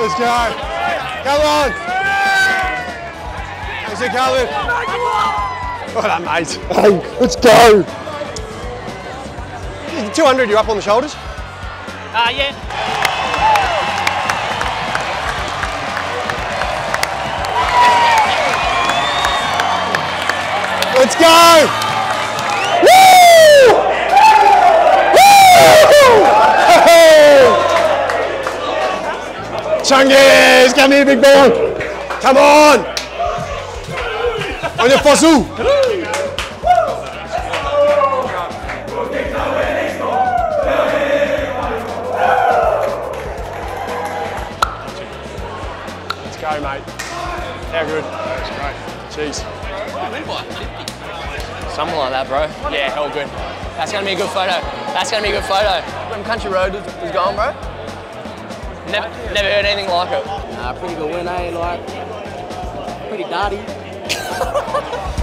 Let's go. Come on. Thanks, it, Calvin. Well done, mate. Hey, let's go. 200, you up on the shoulders? Uh, yeah. Let's go! Woo! Woo! Hey! Chungies, come here, big boy. Come on. On your fossil. Let's go, mate. How good? That's great. Jeez. Something like that, bro. Yeah, hell good. That's gonna be a good photo. That's gonna be a good photo. When Country Road was, was going, bro. Never, never heard anything like it. Nah, pretty good win, eh? Like, pretty dirty.